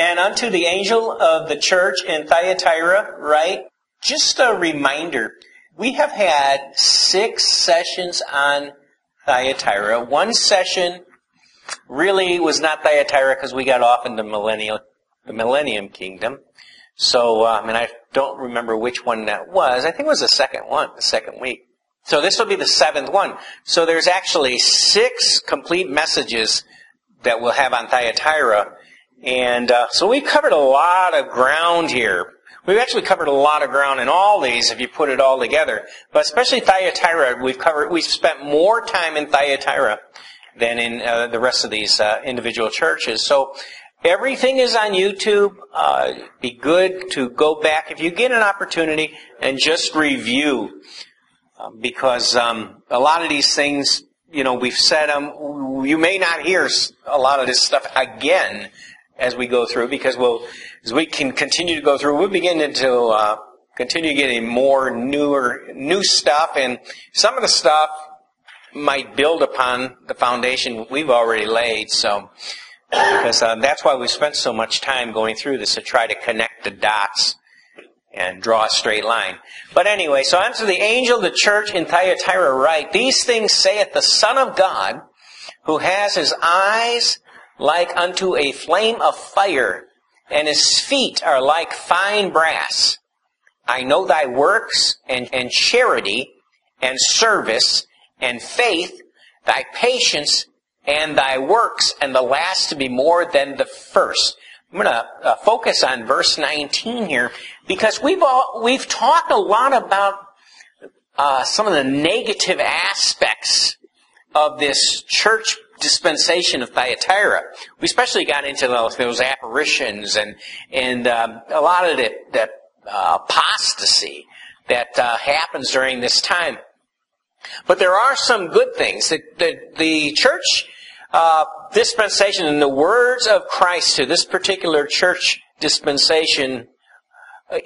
And unto the angel of the church in Thyatira, right? just a reminder, we have had six sessions on Thyatira. One session really was not Thyatira because we got off into millennial, the Millennium Kingdom. So, um, and I don't remember which one that was. I think it was the second one, the second week. So this will be the seventh one. So there's actually six complete messages that we'll have on Thyatira. And uh, so we've covered a lot of ground here. We've actually covered a lot of ground in all these if you put it all together. But especially Thyatira, we've covered, we've spent more time in Thyatira than in uh, the rest of these uh, individual churches. So everything is on YouTube. Uh, be good to go back if you get an opportunity and just review. Um, because um, a lot of these things, you know, we've said them. You may not hear a lot of this stuff again as we go through, because we'll, as we can continue to go through, we'll begin to uh, continue getting more newer, new stuff, and some of the stuff might build upon the foundation we've already laid. So, because uh, that's why we spent so much time going through this to try to connect the dots and draw a straight line. But anyway, so unto the angel of the church in Thyatira write, These things saith the Son of God, who has his eyes like unto a flame of fire, and his feet are like fine brass. I know thy works, and, and charity, and service, and faith, thy patience, and thy works, and the last to be more than the first. I'm going to uh, focus on verse 19 here because we've all, we've talked a lot about uh, some of the negative aspects of this church dispensation of Thyatira. We especially got into those, those apparitions and and um, a lot of the, that uh, apostasy that uh, happens during this time. But there are some good things. The, the, the church uh, dispensation and the words of Christ to this particular church dispensation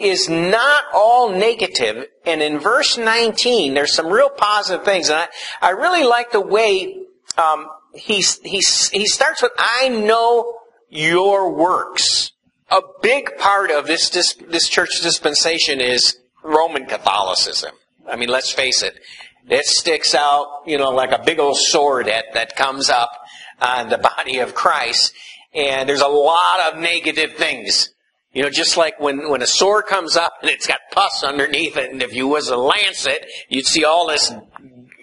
is not all negative. And in verse 19, there's some real positive things. And I, I really like the way um, he, he, he starts with, I know your works. A big part of this, this, this church dispensation is Roman Catholicism. I mean, let's face it. It sticks out, you know, like a big old sword that, that comes up on the body of Christ. And there's a lot of negative things. You know, just like when, when a sword comes up and it's got pus underneath it, and if you was a lancet, you'd see all this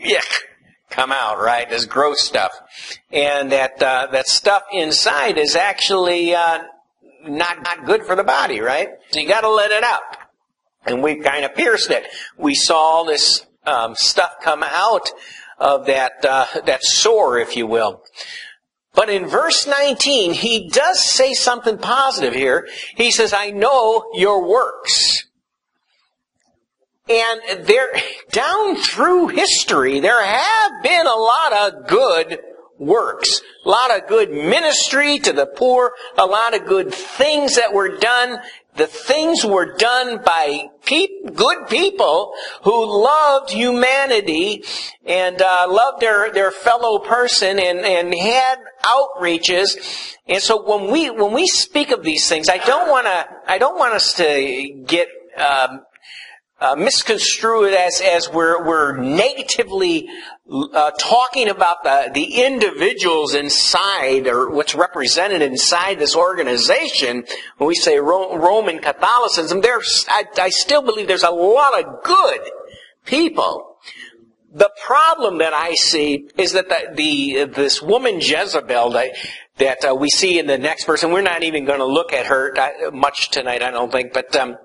yuck come out, right? This gross stuff. And that, uh, that stuff inside is actually, uh, not, not good for the body, right? So you gotta let it out. And we kind of pierced it. We saw all this um, stuff come out of that uh, that sore, if you will. But in verse 19, he does say something positive here. He says, I know your works. And there, down through history, there have been a lot of good works. A lot of good ministry to the poor, a lot of good things that were done. The things were done by pe- good people who loved humanity and uh, loved their, their fellow person and, and had outreaches. And so when we when we speak of these things, I don't want to I don't want us to get um, uh, misconstrue it as, as we're, we're negatively uh, talking about the, the individuals inside or what's represented inside this organization. When we say Ro- Roman Catholicism, there's, I, I still believe there's a lot of good people. The problem that I see is that the, the this woman Jezebel that, that uh, we see in the next person, we're not even going to look at her uh, much tonight, I don't think, but um,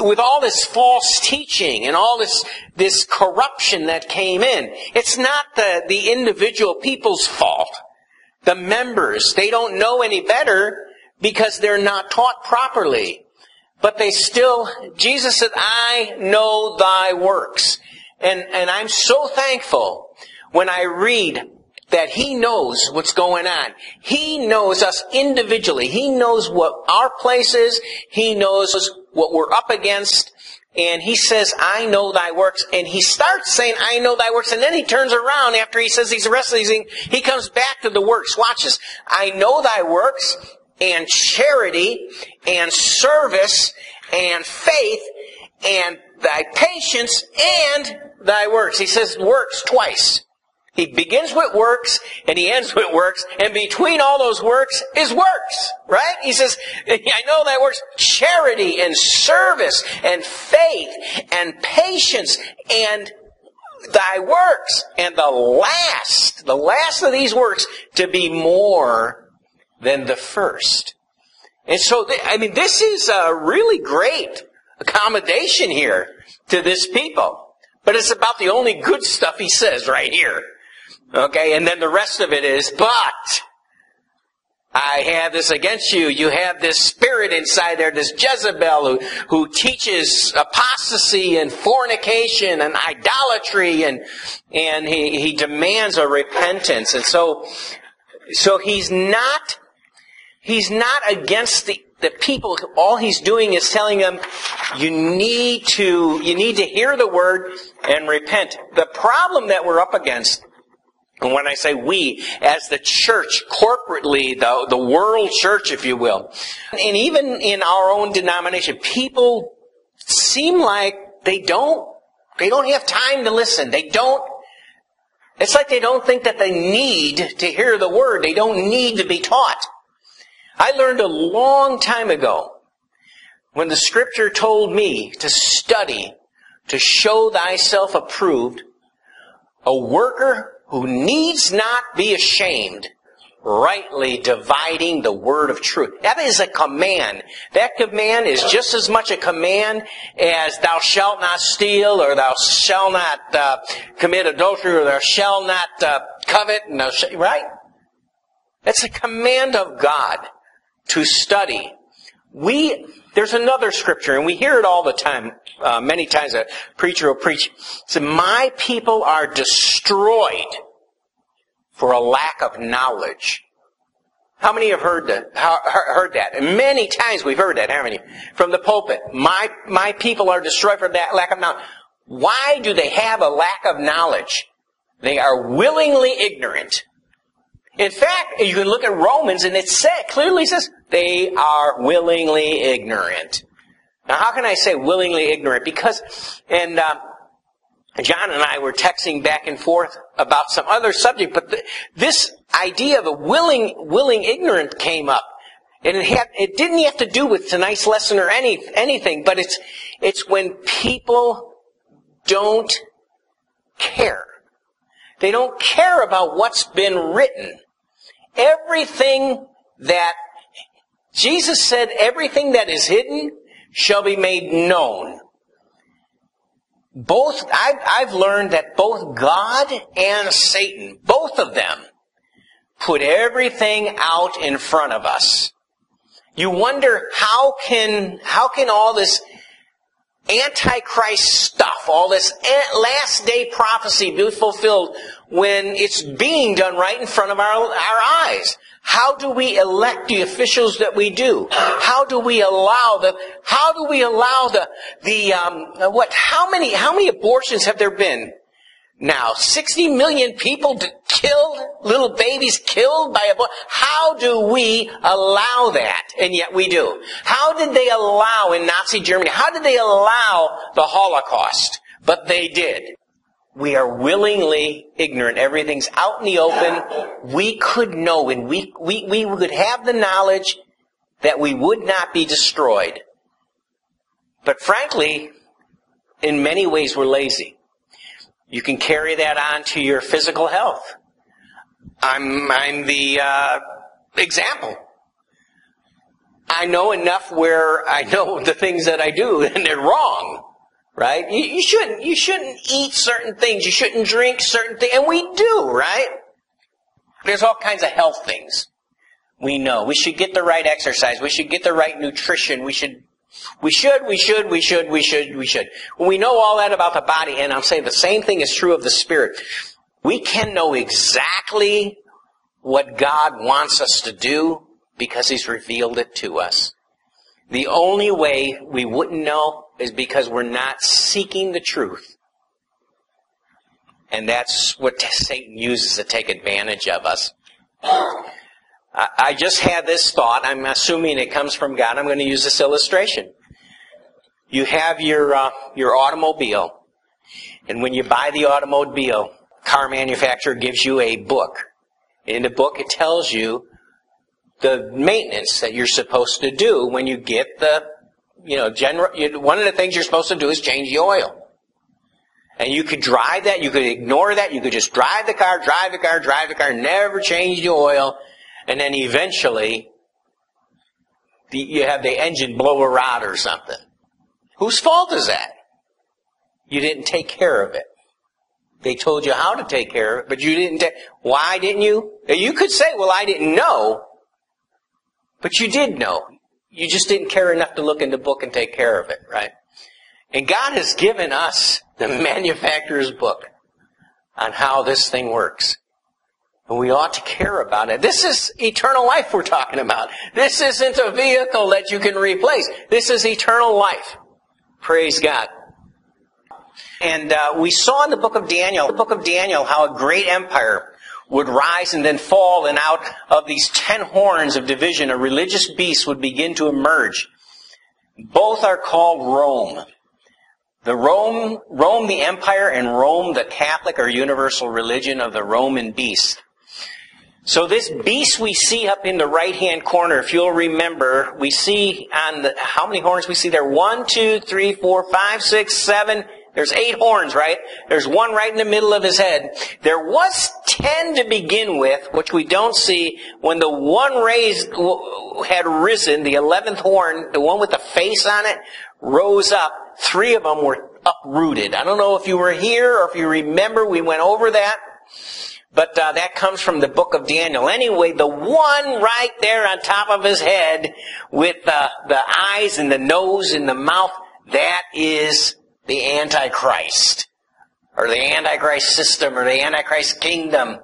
with all this false teaching and all this, this corruption that came in, it's not the, the individual people's fault. The members, they don't know any better because they're not taught properly. But they still, Jesus said, I know thy works. And, and I'm so thankful when I read that He knows what's going on. He knows us individually. He knows what our place is. He knows what we're up against. And he says, I know thy works. And he starts saying, I know thy works. And then he turns around after he says of these. He comes back to the works. Watch this. I know thy works and charity and service and faith and thy patience and thy works. He says works twice. He begins with works and he ends with works, and between all those works is works, right? He says, I know that works charity and service and faith and patience and thy works. And the last, the last of these works to be more than the first. And so, I mean, this is a really great accommodation here to this people. But it's about the only good stuff he says right here. Okay, and then the rest of it is, but I have this against you. You have this spirit inside there, this Jezebel who, who teaches apostasy and fornication and idolatry and, and he, he demands a repentance. And so, so he's not, he's not against the, the people. All he's doing is telling them, you need to, you need to hear the word and repent. The problem that we're up against and when I say we, as the church, corporately, the, the world church, if you will, and even in our own denomination, people seem like they don't, they don't have time to listen. They don't, it's like they don't think that they need to hear the word. They don't need to be taught. I learned a long time ago when the scripture told me to study, to show thyself approved, a worker who needs not be ashamed, rightly dividing the word of truth. That is a command. That command is just as much a command as thou shalt not steal, or thou shalt not uh, commit adultery, or thou shalt not uh, covet, right? That's a command of God to study. We, there's another scripture, and we hear it all the time. Uh, many times a preacher will preach, so my people are destroyed for a lack of knowledge. How many have heard that? Heard that? And many times we've heard that, haven't you? From the pulpit. My, my people are destroyed for that lack of knowledge. Why do they have a lack of knowledge? They are willingly ignorant. In fact, you can look at Romans and it said, clearly says, they are willingly ignorant. Now, how can I say willingly ignorant? Because, and uh, John and I were texting back and forth about some other subject, but this idea of a willing, willing ignorant came up. And it had, it didn't have to do with tonight's lesson or any, anything, but it's, it's when people don't care. They don't care about what's been written. Everything that Jesus said, everything that is hidden shall be made known. Both, I've, I've learned that both God and Satan, both of them, put everything out in front of us. You wonder how can, how can all this antichrist stuff, all this eh, last day prophecy be fulfilled when it's being done right in front of our, our eyes? How do we elect the officials that we do? How do we allow the, how do we allow the, the, um, what, how many, how many abortions have there been? Now, 60 million people killed, little babies killed by abortion. How do we allow that? And yet we do. How did they allow in Nazi Germany? How did they allow the Holocaust? But they did. We are willingly ignorant. Everything's out in the open. We could know and we, we, we would have the knowledge that we would not be destroyed. But frankly, in many ways we're lazy. You can carry that on to your physical health. I'm, I'm the uh, example. I know enough where I know the things that I do and they're wrong right? You, you, shouldn't, you shouldn't eat certain things. You shouldn't drink certain things. And we do, right? There's all kinds of health things. We know. We should get the right exercise. We should get the right nutrition. We should, we should, we should, we should, we should, we should. We know all that about the body, and I'm saying the same thing is true of the spirit, we can know exactly what God wants us to do because He's revealed it to us. The only way we wouldn't know is because we're not seeking the truth. And that's what Satan uses to take advantage of us. I just had this thought. I'm assuming it comes from God. I'm going to use this illustration. You have your uh, your automobile, and when you buy the automobile, car manufacturer gives you a book. In the book, it tells you the maintenance that you're supposed to do when you get the, you know, general. One of the things you're supposed to do is change the oil. And you could drive that, you could ignore that, you could just drive the car, drive the car, drive the car, never change the oil, and then eventually the, you have the engine blow a rod or something. Whose fault is that? You didn't take care of it. They told you how to take care of it, but you didn't take, why didn't you? You could say, well, I didn't know, but you did know. You just didn't care enough to look in the book and take care of it, right? And God has given us the manufacturer's book on how this thing works. And we ought to care about it. This is eternal life we're talking about. This isn't a vehicle that you can replace. This is eternal life. Praise God. And uh, we saw in the book of Daniel, the book of Daniel, how a great empire would rise and then fall, and out of these ten horns of division, a religious beast would begin to emerge. Both are called Rome. The Rome, Rome the empire, and Rome the Catholic or universal religion of the Roman beast. So this beast we see up in the right hand corner, if you'll remember, we see on the, how many horns we see there? One, two, three, four, five, six, seven. There's eight horns, right? There's one right in the middle of his head. There was ten to begin with, which we don't see. When the one raised had risen, the eleventh horn, the one with the face on it, rose up. Three of them were uprooted. I don't know if you were here or if you remember, we went over that. But uh, that comes from the book of Daniel. Anyway, the one right there on top of his head with uh, the eyes and the nose and the mouth, that is the Antichrist. Or the Antichrist system or the Antichrist kingdom.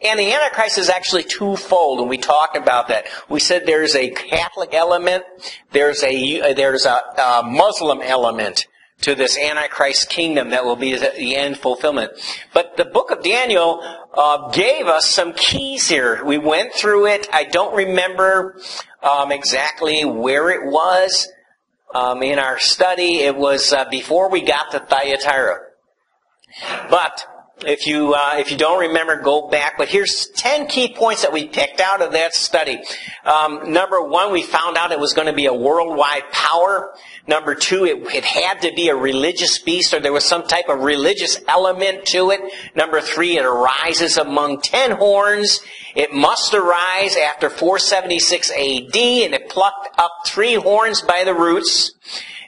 And the Antichrist is actually twofold, and we talked about that. We said there's a Catholic element, there's a, there's a, a Muslim element to this Antichrist kingdom that will be the end fulfillment. But the book of Daniel uh, gave us some keys here. We went through it. I don't remember um, exactly where it was um, in our study. It was uh, before we got to Thyatira. But if you uh, if you don't remember, go back. But here's ten key points that we picked out of that study. Um, number one, we found out it was going to be a worldwide power. Number two, it, it had to be a religious beast, or there was some type of religious element to it. Number three, it arises among ten horns. It must arise after 476 AD, and it plucked up three horns by the roots.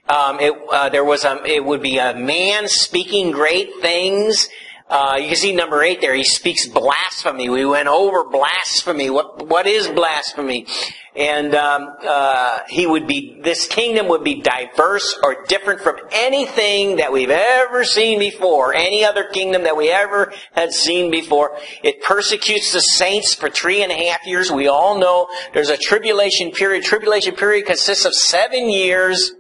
Um, it, uh, there was a, it would be a man speaking great things. Uh, you can see number eight there. He speaks blasphemy. We went over blasphemy. What what is blasphemy? And um, uh, he would be. This kingdom would be diverse or different from anything that we've ever seen before. Any other kingdom that we ever had seen before. It persecutes the saints for three and a half years. We all know there's a tribulation period. Tribulation period consists of seven years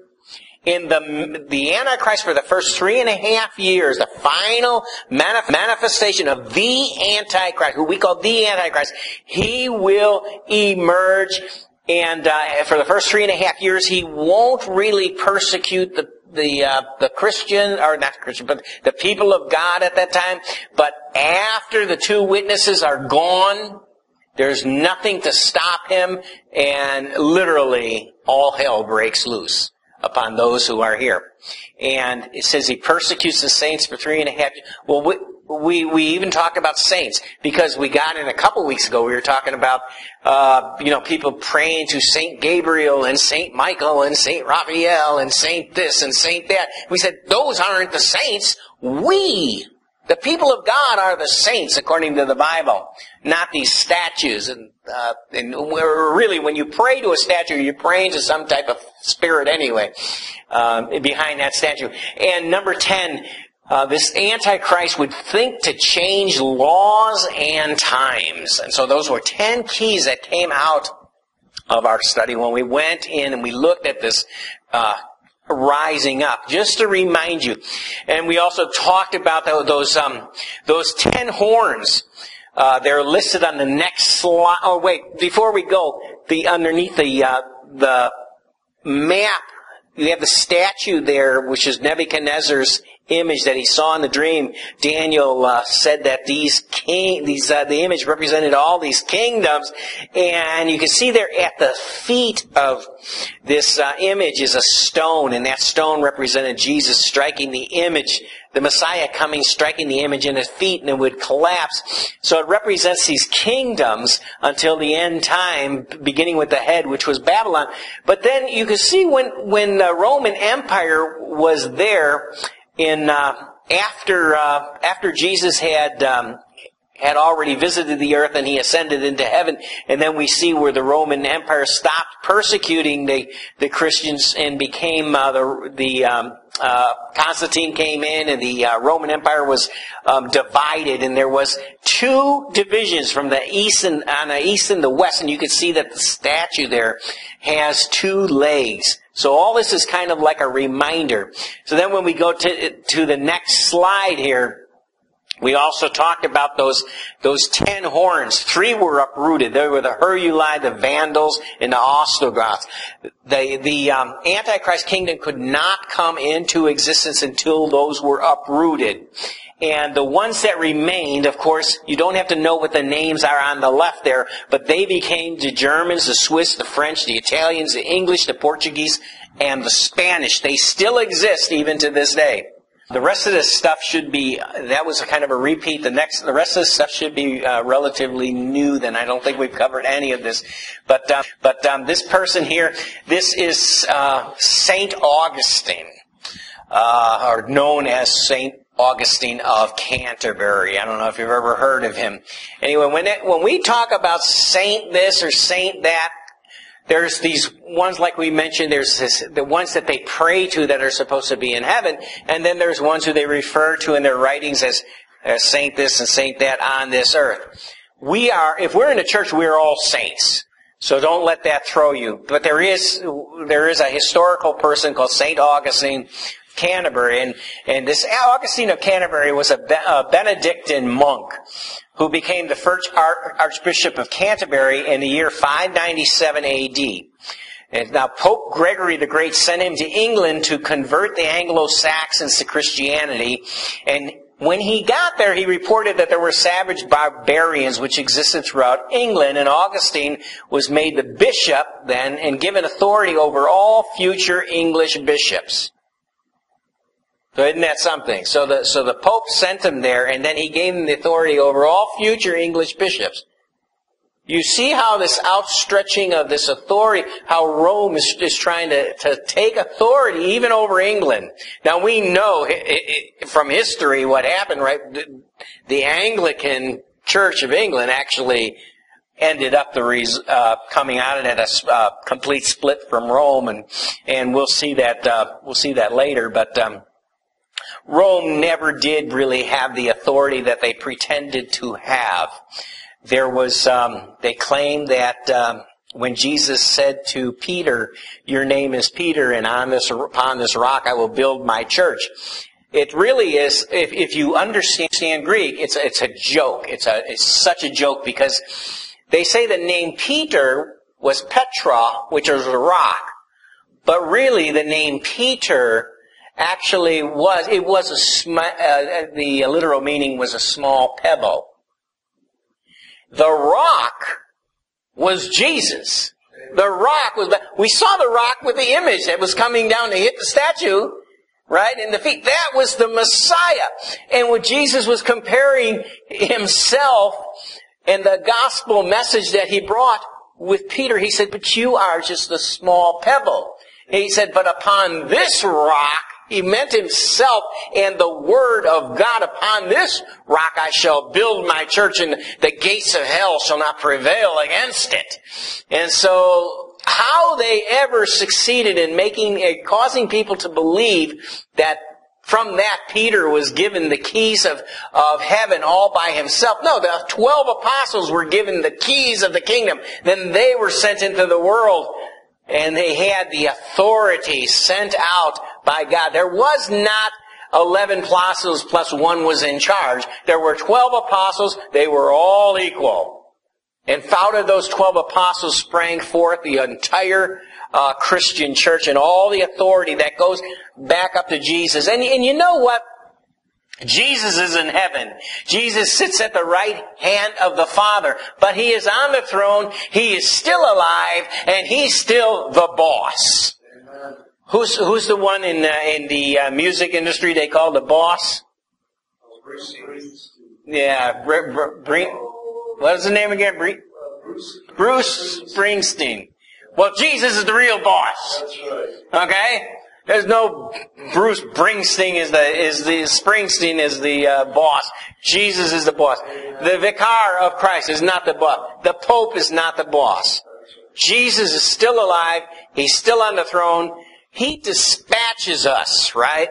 in the, the Antichrist for the first three and a half years, the final manif- manifestation of the Antichrist, who we call the Antichrist, he will emerge and uh, for the first three and a half years, he won't really persecute the the uh, the Christian or not Christian, but the people of God at that time. But after the two witnesses are gone, there's nothing to stop him, and literally all hell breaks loose upon those who are here. And it says he persecutes the saints for three and a half years. Well, we, we, we even talk about saints because we got in a couple weeks ago, we were talking about, uh, you know, people praying to Saint Gabriel and Saint Michael and Saint Raphael and Saint this and Saint that. We said, those aren't the saints. We the people of God are the saints according to the Bible, not these statues. And, uh, and really, when you pray to a statue, you're praying to some type of spirit anyway um, behind that statue. And number ten, uh, this Antichrist would think to change laws and times. And so those were ten keys that came out of our study when we went in and we looked at this uh, rising up. Just to remind you. And we also talked about those, um, those ten horns. Uh, they're listed on the next slide. Oh, wait, before we go, the underneath the uh, the map, you have the statue there, which is Nebuchadnezzar's image that he saw in the dream, Daniel uh, said that these king, these uh, the image represented all these kingdoms, and you can see there at the feet of this uh, image is a stone, and that stone represented Jesus striking the image, the Messiah coming, striking the image in his feet, and it would collapse. So it represents these kingdoms until the end time, beginning with the head, which was Babylon. But then you can see when when the Roman Empire was there in uh, after uh, after Jesus had um, had already visited the earth and he ascended into heaven, and then we see where the Roman Empire stopped persecuting the the Christians and became uh, the the um, uh, Constantine came in and the uh, Roman Empire was um, divided, and there was two divisions from the east and on the east and the west, and you can see that the statue there has two legs. So all this is kind of like a reminder. So then when we go to, to the next slide here, we also talked about those, those ten horns. Three were uprooted. They were the Heruli, the Vandals, and the Ostrogoths. The, the um, Antichrist kingdom could not come into existence until those were uprooted. And the ones that remained, of course, you don't have to know what the names are on the left there, but they became the Germans, the Swiss, the French, the Italians, the English, the Portuguese, and the Spanish. They still exist even to this day. The rest of this stuff should be, that was a kind of a repeat. The next, the rest of this stuff should be uh, relatively new then. I don't think we've covered any of this. But, uh, but um, this person here, this is uh, Saint Augustine, uh, or known as Saint Augustine of Canterbury. I don't know if you've ever heard of him. Anyway, when it, when we talk about saint this or saint that, there's these ones like we mentioned, there's this, the ones that they pray to that are supposed to be in heaven, and then there's ones who they refer to in their writings as, as saint this and saint that on this earth. We are, if we're in a church, we're all saints. So don't let that throw you. But there is, there is a historical person called Saint Augustine Canterbury. And, and this Augustine of Canterbury was a, Benedictine monk who became the first Archbishop of Canterbury in the year 597 AD. And now Pope Gregory the Great sent him to England to convert the Anglo-Saxons to Christianity. And when he got there, he reported that there were savage barbarians which existed throughout England, and Augustine was made the bishop then and given authority over all future English bishops. So isn't that something? So the, so the Pope sent him there, and then he gave him the authority over all future English bishops. You see how this outstretching of this authority, how Rome is, is trying to, to take authority even over England. Now we know from history what happened, right? The, the Anglican Church of England actually ended up the uh, coming out of it a uh, complete split from Rome, and and we'll see that uh, we'll see that later. But um, Rome never did really have the authority that they pretended to have. There was, um, they claimed that um, when Jesus said to Peter, "Your name is Peter, and on this upon this rock I will build my church." It really is. If, if you understand Greek, it's it's a joke. It's a it's such a joke because they say the name Peter was Petra, which is a rock, but really the name Peter actually was, it was a, sm- uh, the literal meaning was a small pebble. The rock was Jesus. The rock was, we saw the rock with the image that was coming down to hit the statue, right, in the feet. That was the Messiah. And when Jesus was comparing himself and the gospel message that he brought with Peter, he said, but you are just a small pebble. He said, but upon this rock, he meant himself and the word of God upon this rock I shall build my church and the gates of hell shall not prevail against it. And so how they ever succeeded in making, uh, causing people to believe that from that Peter was given the keys of, of heaven all by himself. No, the twelve apostles were given the keys of the kingdom. Then they were sent into the world and they had the authority sent out by God. There was not 11 apostles plus one was in charge. There were 12 apostles. They were all equal. And out of those 12 apostles sprang forth the entire uh, Christian church and all the authority that goes back up to Jesus. And, and you know what? Jesus is in heaven. Jesus sits at the right hand of the Father, but He is on the throne. He is still alive, and He's still the boss. Who's who's the one in uh, in the uh, music industry they call the boss? Yeah, Br- Br- Br- what is the name again? Br- Bruce Springsteen. Well, Jesus is the real boss. Okay. There's no Bruce Springsteen is the is the Springsteen is the uh, boss. Jesus is the boss. The vicar of Christ is not the boss. The Pope is not the boss. Jesus is still alive. He's still on the throne. He dispatches us, right?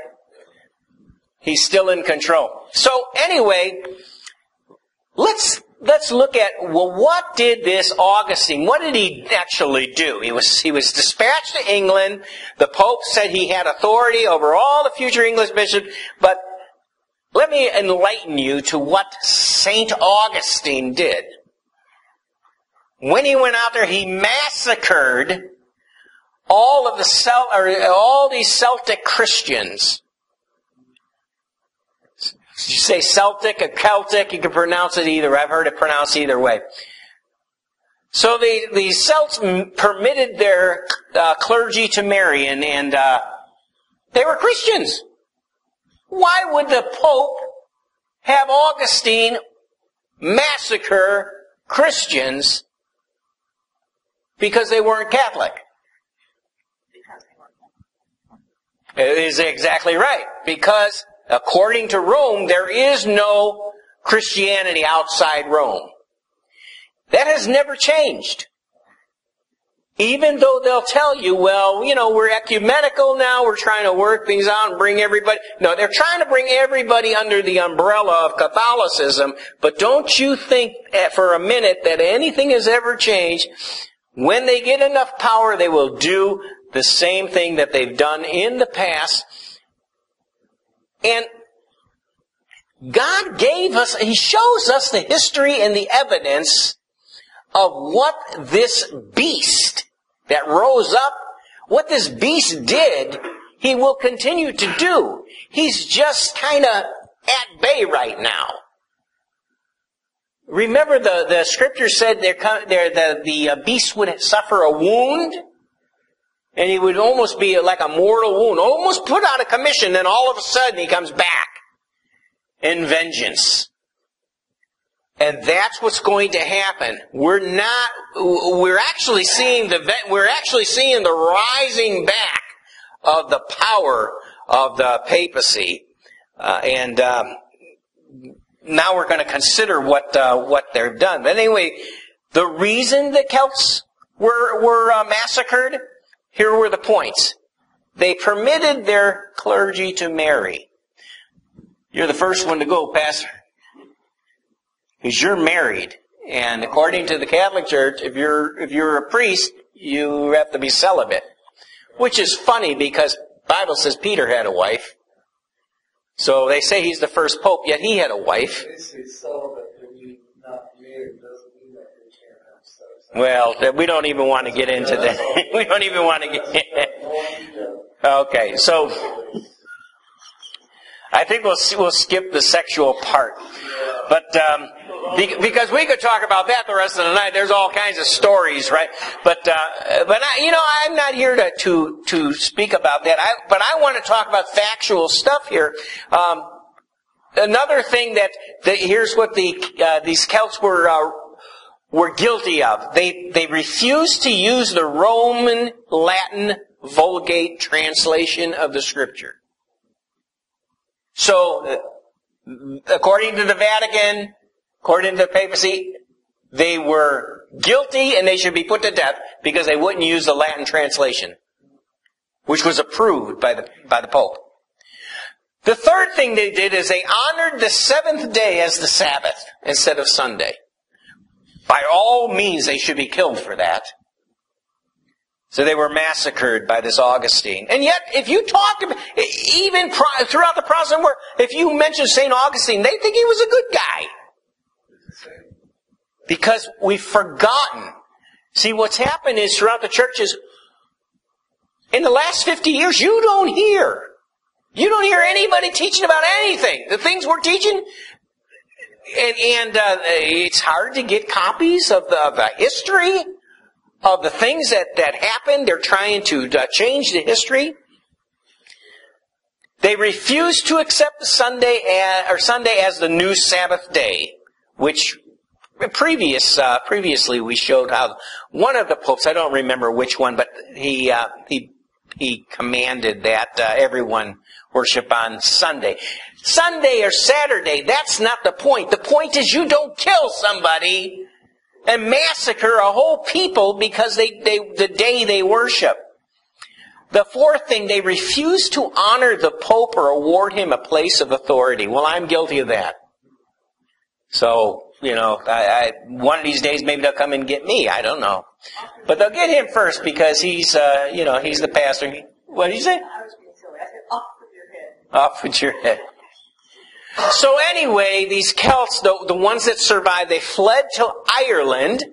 He's still in control. So anyway, let's let's look at well, what did this Augustine? What did he actually do? He was he was dispatched to England. The Pope said he had authority over all the future English bishops, but let me enlighten you to what Saint Augustine did. When he went out there, he massacred all of the Cel- all these Celtic Christians you say Celtic or Celtic, you can pronounce it either. I've heard it pronounced either way. So the, the Celts permitted their uh, clergy to marry, and, and uh, they were Christians. Why would the Pope have Augustine massacre Christians because they weren't Catholic? Is exactly right. Because According to Rome, there is no Christianity outside Rome. That has never changed. Even though they'll tell you, well, you know, we're ecumenical now, we're trying to work things out and bring everybody. No, they're trying to bring everybody under the umbrella of Catholicism, but don't you think eh, for a minute that anything has ever changed. When they get enough power, they will do the same thing that they've done in the past and God gave us, He shows us the history and the evidence of what this beast that rose up, what this beast did, He will continue to do. He's just kind of at bay right now. Remember the, the scripture said there, the, the uh, beast would suffer a wound? And he would almost be like a mortal wound, almost put out of commission, then all of a sudden he comes back in vengeance. And that's what's going to happen. We're not, we're actually seeing the, we're actually seeing the rising back of the power of the papacy. Uh, and, um, now we're going to consider what, uh, what they've done. But anyway, the reason the Celts were, were uh, massacred here were the points. They permitted their clergy to marry. You're the first one to go, Pastor. Because you're married. And according to the Catholic Church, if you're, if you're a priest, you have to be celibate. Which is funny because Bible says Peter had a wife. So they say he's the first pope, yet he had a wife. Well, we don't even want to get into that. we don't even want to get. okay, so I think we'll we'll skip the sexual part, but um, because we could talk about that the rest of the night. There's all kinds of stories, right? But uh, but I, you know, I'm not here to to to speak about that. I, but I want to talk about factual stuff here. Um, another thing that, here's what the uh, these Celts were uh, were guilty of. They, they refused to use the Roman Latin Vulgate translation of the scripture. So, uh, according to the Vatican, according to the papacy, they were guilty and they should be put to death because they wouldn't use the Latin translation, which was approved by the, by the Pope. The third thing they did is they honored the seventh day as the Sabbath instead of Sunday. By all means, they should be killed for that. So they were massacred by this Augustine. And yet, if you talk even throughout the Protestant world, if you mention St. Augustine, they think he was a good guy. Because we've forgotten. See, what's happened is throughout the churches, in the last 50 years, you don't hear. You don't hear anybody teaching about anything. The things we're teaching, and, and uh, it's hard to get copies of the, of the history of the things that, that happened. They're trying to uh, change the history. They refuse to accept Sunday as, or Sunday as the new Sabbath day, which previous uh, previously we showed how one of the popes I don't remember which one, but he uh, he he commanded that uh, everyone worship on Sunday. Sunday or Saturday, that's not the point. The point is you don't kill somebody and massacre a whole people because they, they, the day they worship. The fourth thing, they refuse to honor the Pope or award him a place of authority. Well, I'm guilty of that. So, you know, I, I, one of these days maybe they'll come and get me. I don't know. But they'll get him first because he's, uh, you know, he's the pastor. What did you say? Off with your head. Off with your head. So anyway, these Celts, the, the ones that survived, they fled to Ireland,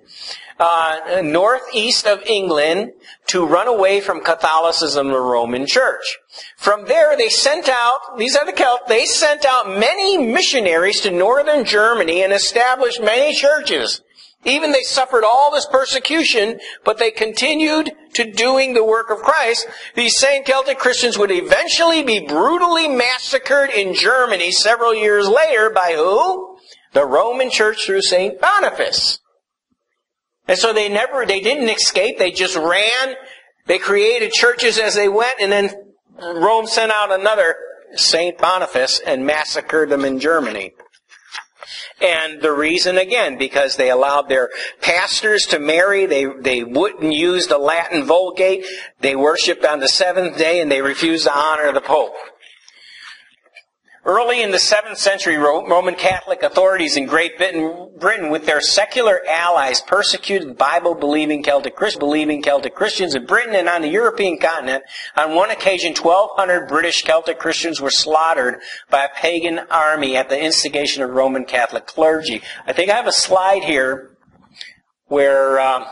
uh, northeast of England, to run away from Catholicism the Roman Church. From there, they sent out, these are the Celts, they sent out many missionaries to northern Germany and established many churches. Even they suffered all this persecution, but they continued to doing the work of Christ. These same Celtic Christians would eventually be brutally massacred in Germany several years later by who? The Roman Church through St. Boniface. And so they never, they didn't escape, they just ran, they created churches as they went, and then Rome sent out another St. Boniface and massacred them in Germany. And the reason again, because they allowed their pastors to marry, they, they wouldn't use the Latin Vulgate, they worshipped on the seventh day, and they refused to honor the Pope. Early in the 7th century, Roman Catholic authorities in Great Britain, with their secular allies, persecuted Bible-believing Celtic Christians, believing Celtic Christians in Britain and on the European continent. On one occasion, 1,200 British Celtic Christians were slaughtered by a pagan army at the instigation of Roman Catholic clergy. I think I have a slide here where uh,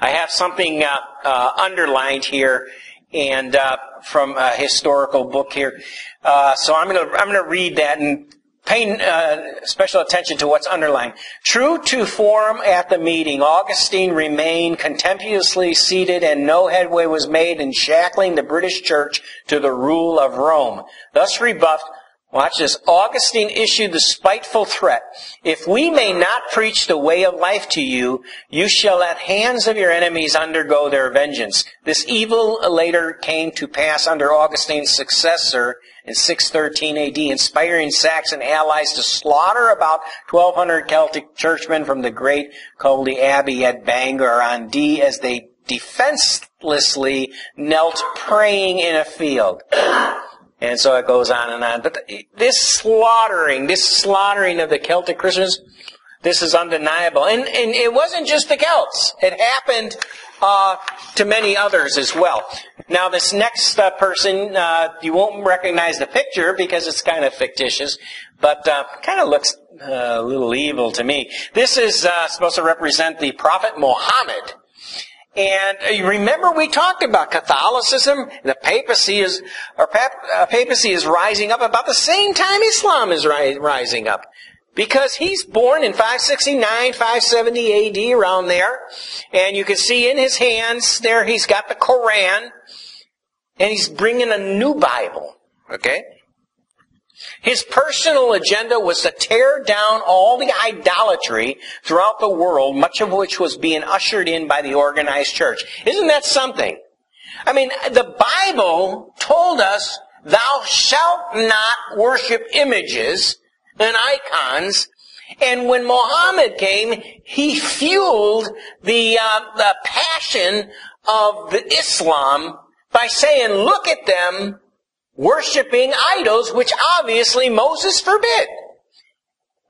I have something uh, uh, underlined here and uh, from a historical book here. Uh, so I'm going to I'm going to read that and pay uh, special attention to what's underlined. True to form at the meeting, Augustine remained contemptuously seated, and no headway was made in shackling the British Church to the rule of Rome. Thus rebuffed, Watch this. Augustine issued the spiteful threat. If we may not preach the way of life to you, you shall let hands of your enemies undergo their vengeance. This evil later came to pass under Augustine's successor in 613 AD, inspiring Saxon allies to slaughter about 1200 Celtic churchmen from the great Culdee Abbey at Bangor on Dee as they defenselessly knelt praying in a field. And so it goes on and on. But this slaughtering, this slaughtering of the Celtic Christians, this is undeniable. And, and it wasn't just the Celts. It happened uh, to many others as well. Now, this next uh, person, uh, you won't recognize the picture because it's kind of fictitious, but uh, kind of looks uh, a little evil to me. This is uh, supposed to represent the Prophet Muhammad. And you remember we talked about Catholicism, the papacy is, or uh, papacy is rising up about the same time Islam is ri- rising up. Because he's born in 569, 570 AD, around there. And you can see in his hands there he's got the Koran. And he's bringing a new Bible. Okay? His personal agenda was to tear down all the idolatry throughout the world, much of which was being ushered in by the organized church. Isn't that something? I mean, the Bible told us, thou shalt not worship images and icons. And when Muhammad came, he fueled the, uh, the passion of the Islam by saying, look at them, worshiping idols, which obviously Moses forbid.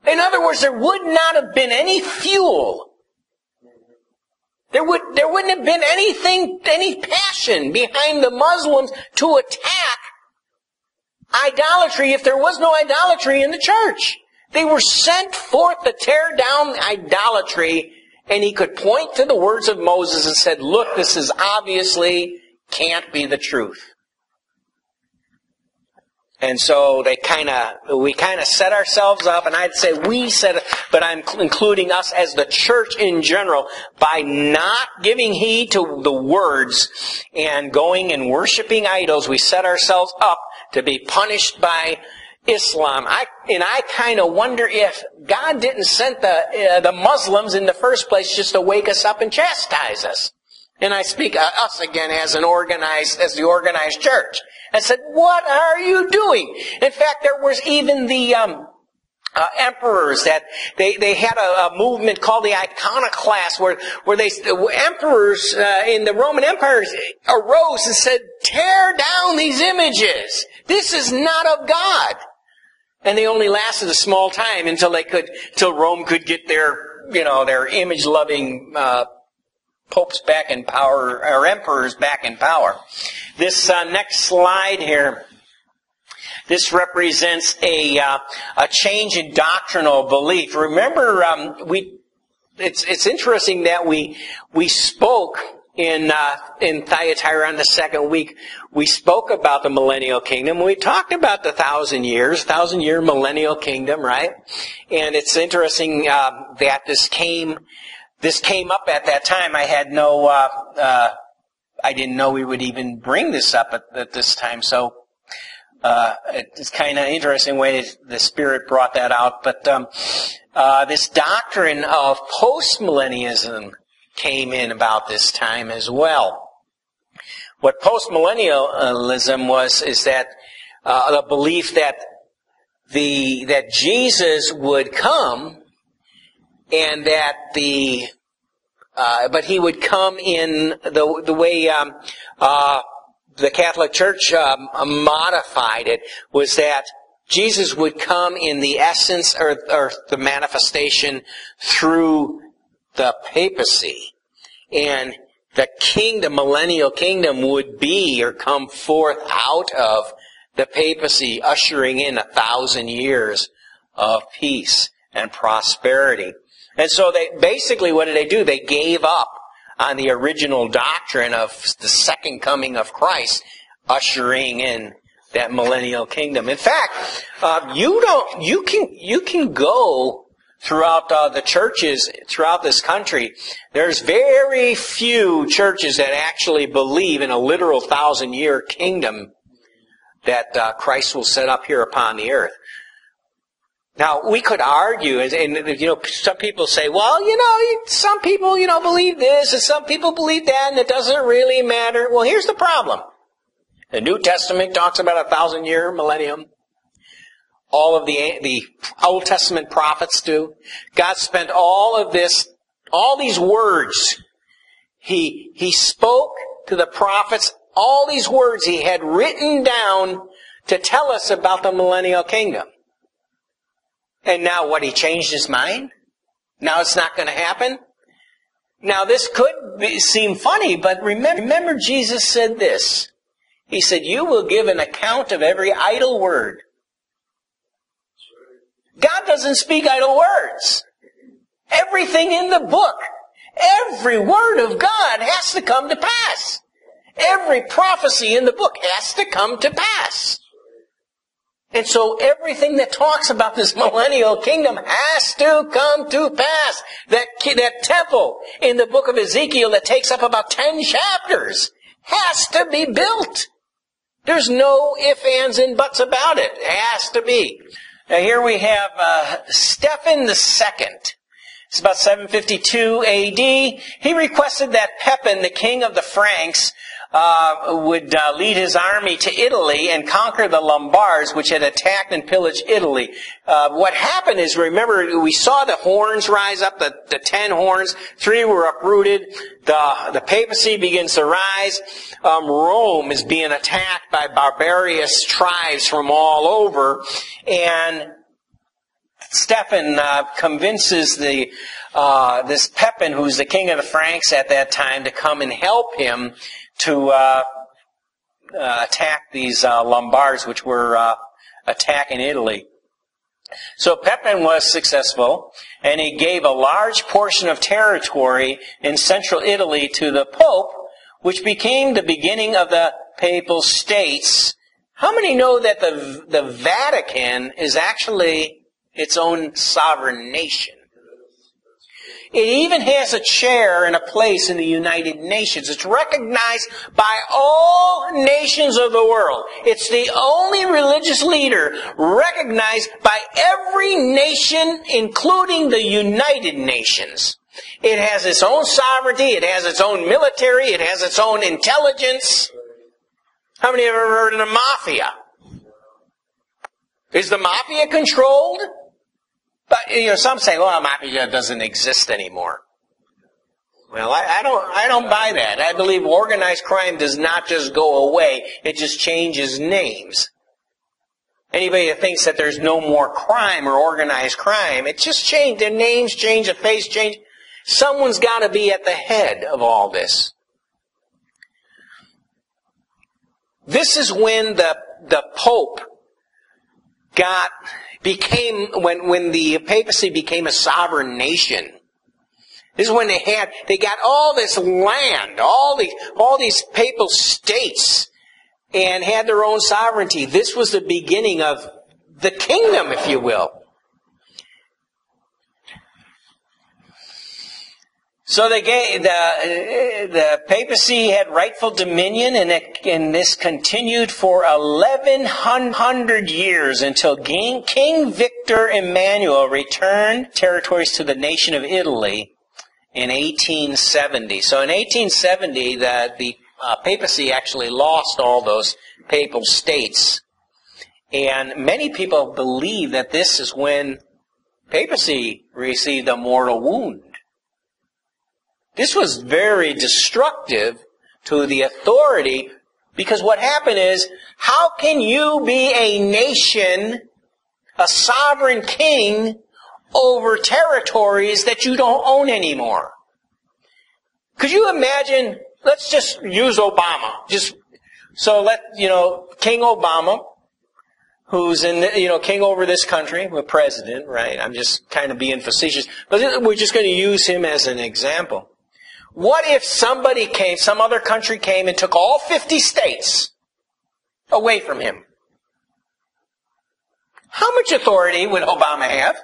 In other words, there would not have been any fuel There would there wouldn't have been anything, any passion behind the Muslims to attack idolatry if there was no idolatry in the church. They were sent forth to tear down idolatry, and he could point to the words of Moses and said, look, this is obviously can't be the truth. And so they kind of, we kind of set ourselves up, and I'd say we set, but I'm including us as the church in general, by not giving heed to the words and going and worshiping idols, we set ourselves up to be punished by Islam. I, and I kind of wonder if God didn't send the, uh, the Muslims in the first place just to wake us up and chastise us. And I speak us again as an organized, as the organized church. I said, what are you doing? In fact, there was even the, um, uh, emperors that they, they had a, a, movement called the iconoclasts where, where they, the emperors uh, in the Roman Empire arose and said, tear down these images. This is not of God. And they only lasted a small time until they could, till Rome could get their, you know, their image loving, uh, popes back in power, or emperors back in power. This uh, next slide here, this represents a, uh, a change in doctrinal belief. Remember, um, we, it's, it's interesting that we, we spoke in, uh, in Thyatira on the second week. We spoke about the millennial kingdom. We talked about the thousand years, thousand year millennial kingdom, right? And it's interesting, uh, that this came, this came up at that time. I had no, uh, uh, I didn't know we would even bring this up at, at this time. So, uh, it's kind of interesting way the Spirit brought that out. But um, uh, this doctrine of postmillennialism came in about this time as well. What postmillennialism was is that uh, the belief that the that Jesus would come and that the uh, but he would come in the the way um, uh, the Catholic Church um, modified it was that Jesus would come in the essence or, or the manifestation through the papacy. And the kingdom, millennial kingdom would be or come forth out of the papacy, ushering in a thousand years of peace and prosperity. And so they, basically what did they do? They gave up on the original doctrine of the second coming of Christ, ushering in that millennial kingdom. In fact, uh, you don't, you can, you can go throughout uh, the churches throughout this country. There's very few churches that actually believe in a literal thousand year kingdom that uh, Christ will set up here upon the earth. Now, we could argue, and, and, you know, some people say, well, you know, some people, you know, believe this, and some people believe that, and it doesn't really matter. Well, here's the problem. The New Testament talks about a thousand year millennium. All of the, the Old Testament prophets do. God spent all of this, all these words. He, he spoke to the prophets, all these words he had written down to tell us about the millennial kingdom. And now what, he changed his mind? Now it's not going to happen? Now this could be, seem funny, but remember, remember Jesus said this. He said, you will give an account of every idle word. God doesn't speak idle words. Everything in the book, every word of God has to come to pass. Every prophecy in the book has to come to pass. And so everything that talks about this millennial kingdom has to come to pass. That, that temple in the book of Ezekiel that takes up about 10 chapters has to be built. There's no ifs, ands, and buts about it. It has to be. Now here we have uh, Stephen the Second. It's about 752 AD. He requested that Pepin, the king of the Franks, uh, would uh, lead his army to Italy and conquer the Lombards, which had attacked and pillaged Italy. Uh, what happened is, remember, we saw the horns rise up, the, the ten horns. Three were uprooted. The, the papacy begins to rise. Um, Rome is being attacked by barbarous tribes from all over. And Stephen uh, convinces the uh, this Pepin, who's the king of the Franks at that time, to come and help him to uh, uh attack these uh, Lombards, which were uh, attacking Italy. So Pepin was successful, and he gave a large portion of territory in central Italy to the Pope, which became the beginning of the Papal States. How many know that the, the Vatican is actually its own sovereign nation? It even has a chair and a place in the United Nations. It's recognized by all nations of the world. It's the only religious leader recognized by every nation, including the United Nations. It has its own sovereignty, it has its own military, it has its own intelligence. How many have ever heard of the mafia? Is the mafia controlled? But you know, some say, "Well, mafia doesn't exist anymore." Well, I, I, don't. I don't buy that. I believe organized crime does not just go away; it just changes names. Anybody that thinks that there's no more crime or organized crime, it just changed. Their names change, the face change. Someone's got to be at the head of all this. This is when the the Pope got became, when, when the papacy became a sovereign nation, this is when they had, they got all this land, all these, all these papal states, and had their own sovereignty. This was the beginning of the kingdom, if you will. So they gave, the, the papacy had rightful dominion and, it, and this continued for 1100 years until King, King Victor Emmanuel returned territories to the nation of Italy in 1870. So in 1870, the, the uh, papacy actually lost all those papal states. And many people believe that this is when papacy received a mortal wound. This was very destructive to the authority because what happened is, how can you be a nation, a sovereign king, over territories that you don't own anymore? Could you imagine, let's just use Obama. Just, so let, you know, King Obama, who's in, the, you know, king over this country, the president, right? I'm just kind of being facetious, but we're just going to use him as an example. What if somebody came, some other country came and took all 50 states away from him? How much authority would Obama have?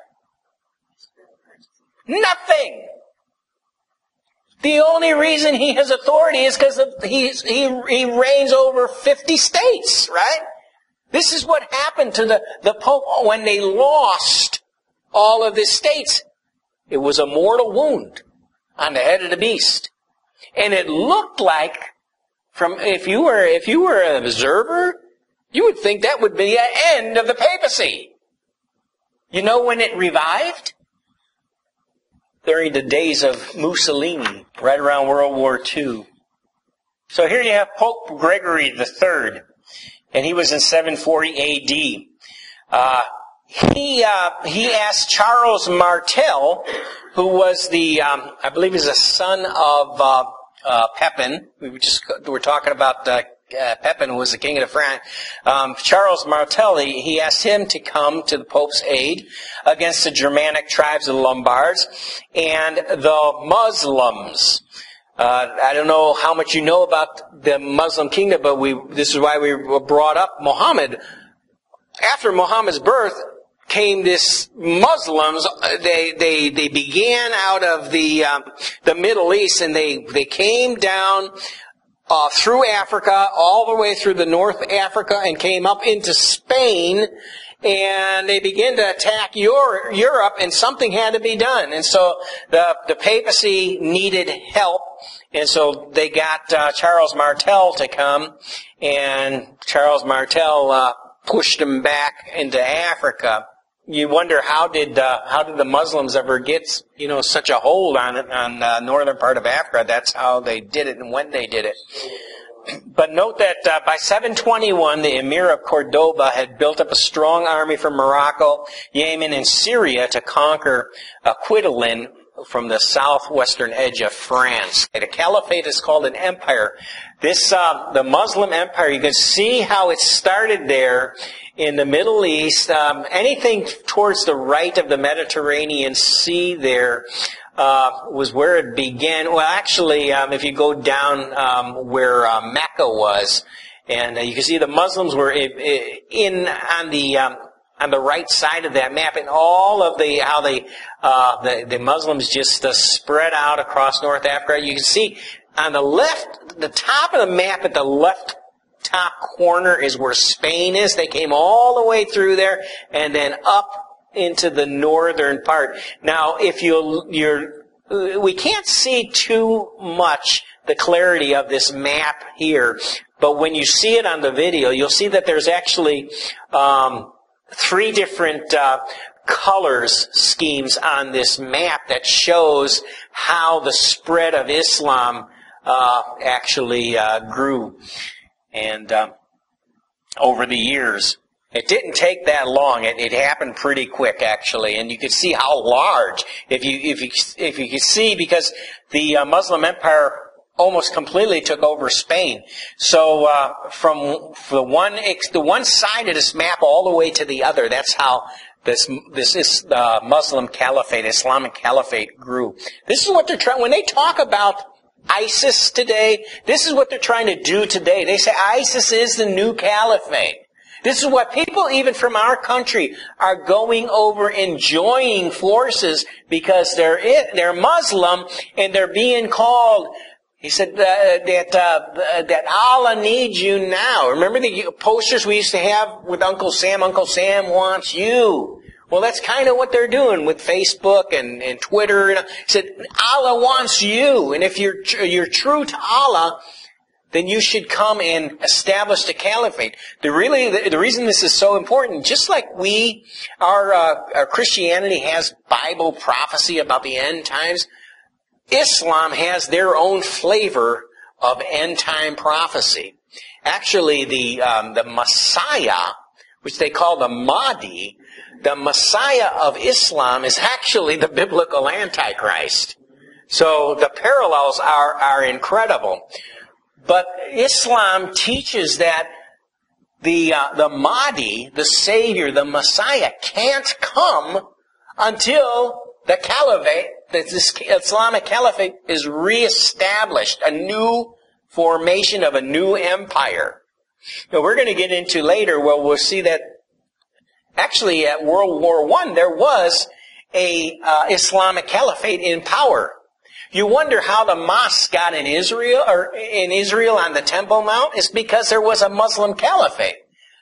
Nothing. The only reason he has authority is because he, he, he reigns over 50 states, right? This is what happened to the, the Pope when they lost all of the states. It was a mortal wound on the head of the beast. And it looked like from if you were if you were an observer, you would think that would be the end of the papacy. You know when it revived? During the days of Mussolini, right around World War II. So here you have Pope Gregory III, and he was in 740 AD. Uh, he uh, he asked Charles Martel, who was the um, I believe he's a son of uh, uh, Pepin. We were just we were talking about uh, uh, Pepin, who was the king of the Franks. Um, Charles Martelli, he asked him to come to the Pope's aid against the Germanic tribes of the Lombards and the Muslims. Uh, I don't know how much you know about the Muslim kingdom, but we, this is why we brought up Muhammad. After Muhammad's birth, came this Muslims. They they they began out of the um, the Middle East and they they came down uh, through Africa all the way through the North Africa and came up into Spain. And they began to attack Europe, and something had to be done. And so the the papacy needed help, and so they got uh, Charles Martel to come, and Charles Martel uh, pushed them back into Africa you wonder how did uh, how did the Muslims ever get you know such a hold on on the northern part of Africa? That's how they did it and when they did it. but note that uh, by 721, the Emir of Cordoba had built up a strong army from Morocco, Yemen, and Syria to conquer Aquitaine from the southwestern edge of France. The caliphate is called an empire. This, uh, the Muslim empire, you can see how it started there in the Middle East. Um, anything towards the right of the Mediterranean Sea there uh, was where it began. Well, actually, um, if you go down um, where uh, Mecca was, and uh, you can see the Muslims were in, in on the um, on the right side of that map, and all of the how they uh, the the Muslims just uh, spread out across North Africa. You can see on the left, the top of the map at the left top corner is where Spain is. They came all the way through there, and then up into the northern part. Now, if you you're we can't see too much the clarity of this map here, but when you see it on the video, you'll see that there's actually um, three different uh, colors schemes on this map that shows how the spread of Islam uh, actually uh, grew, and um, over the years. It didn't take that long. It, it, happened pretty quick, actually, and you could see how large. If you if you if you could see, because the uh, Muslim Empire almost completely took over Spain. So uh, from the one the one side of this map all the way to the other, that's how this this is uh, Muslim caliphate, Islamic caliphate grew. This is what they're trying when they talk about ISIS today. This is what they're trying to do today. They say ISIS is the new caliphate. This is what people even from our country are going over and joining forces because they're they're Muslim and they're being called. He said uh, that uh, that Allah needs you now. Remember the posters we used to have with Uncle Sam? Uncle Sam wants you. Well, that's kind of what they're doing with Facebook and, and Twitter. He said Allah wants you, and if you're you're true to Allah, then you should come and establish the caliphate. The really, the, the reason this is so important, just like we, our, uh, our Christianity has Bible prophecy about the end times, Islam has their own flavor of end time prophecy. Actually, the um, the Messiah, which they call the Mahdi, the Messiah of Islam is actually the biblical Antichrist. So the parallels are are incredible. But Islam teaches that the, uh, the Mahdi, the Savior, the Messiah, can't come until the caliphate, this Islamic caliphate is reestablished, a new formation of a new empire. Now we're going to get into later where we'll see that actually at World War I there was a uh, Islamic caliphate in power. You wonder how the mosque got in Israel or in Israel on the Temple Mount? It's because there was a Muslim caliphate.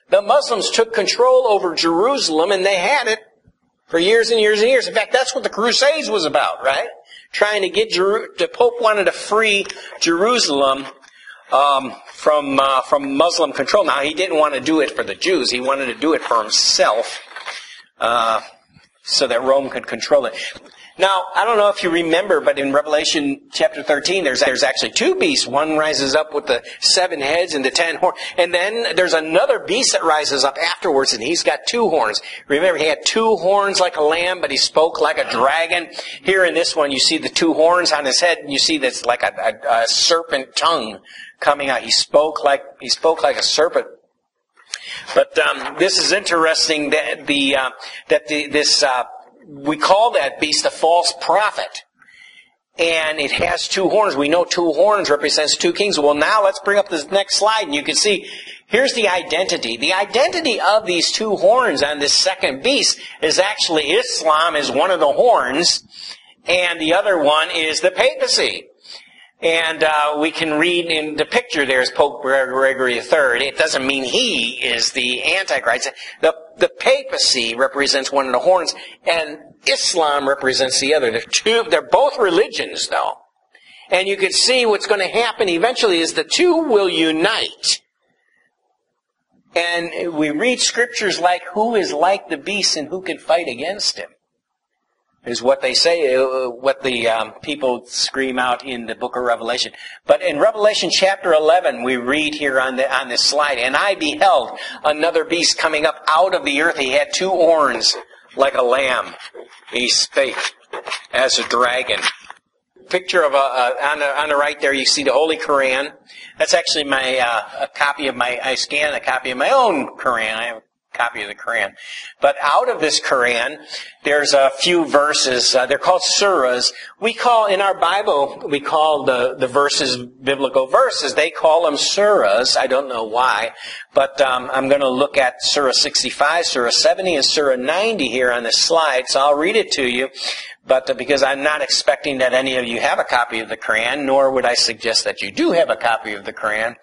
The Muslims took control over Jerusalem and they had it for years and years and years. In fact, that's what the Crusades was about, right? Trying to get Jeru- the Pope wanted to free Jerusalem um, from uh, from Muslim control. Now he didn't want to do it for the Jews; he wanted to do it for himself, uh, so that Rome could control it. Now, I don't know if you remember, but in Revelation chapter 13, there's, there's actually two beasts. One rises up with the seven heads and the ten horns. And then there's another beast that rises up afterwards, and he's got two horns. Remember, he had two horns like a lamb, but he spoke like a dragon. Here in this one, you see the two horns on his head, and you see that's like a, a, a serpent tongue coming out. He spoke like, he spoke like a serpent. But um, this is interesting that the uh, that the, this uh, we call that beast a false prophet. And it has two horns. We know two horns represents two kings. Well, now let's bring up this next slide and you can see here's the identity. The identity of these two horns on this second beast is actually Islam is one of the horns and the other one is the papacy. And uh, we can read in the picture there is Pope Gregory III. It doesn't mean he is the Antichrist. The, the papacy represents one of the horns, and Islam represents the other. They're two. They're both religions, though. And you can see what's going to happen eventually is the two will unite. And we read scriptures like, "Who is like the beast, and who can fight against him?" Is what they say, uh, what the um, people scream out in the book of Revelation. But in Revelation chapter 11, we read here on, the, on this slide, And I beheld another beast coming up out of the earth. He had two horns like a lamb. He spake as a dragon. Picture of a, on, the, on the right there, you see the Holy Quran. That's actually my, uh, a copy of my, I scanned a copy of my own Quran. I have copy of the Quran. But out of this Quran, there's a few verses. Uh, they're called surahs. We call, in our Bible, we call the, the verses biblical verses. They call them surahs. I don't know why. But um, I'm going to look at Surah 65, Surah 70, and Surah 90 here on this slide. So I'll read it to you. But uh, because I'm not expecting that any of you have a copy of the Quran, nor would I suggest that you do have a copy of the Quran.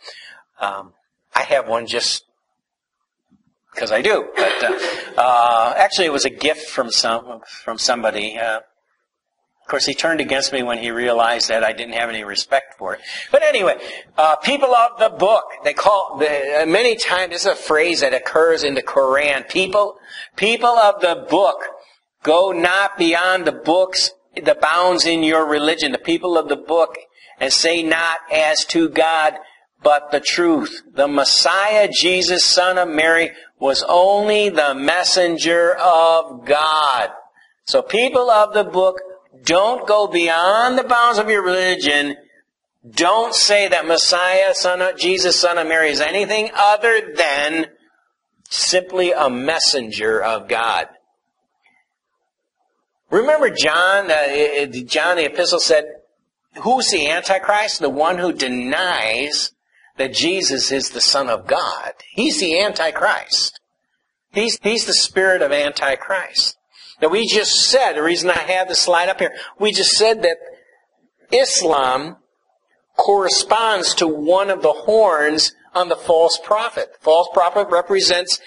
Um, I have one just because I do. But uh, uh, actually, it was a gift from some from somebody. Uh, of course, he turned against me when he realized that I didn't have any respect for it. But anyway, uh, people of the book, they call uh, many times. This is a phrase that occurs in the Quran. People, people of the book, go not beyond the books, the bounds in your religion. The people of the book, and say not as to God, but the truth. The Messiah, Jesus, son of Mary, was only the messenger of God. So people of the book, don't go beyond the bounds of your religion. Don't say that Messiah, son of Jesus, son of Mary is anything other than simply a messenger of God. Remember John, uh, John the epistle said, who's the Antichrist? The one who denies that Jesus is the Son of God. He's the Antichrist. He's, he's the spirit of Antichrist. Now we just said, the reason I have the slide up here, we just said that Islam corresponds to one of the horns on the false prophet. False prophet represents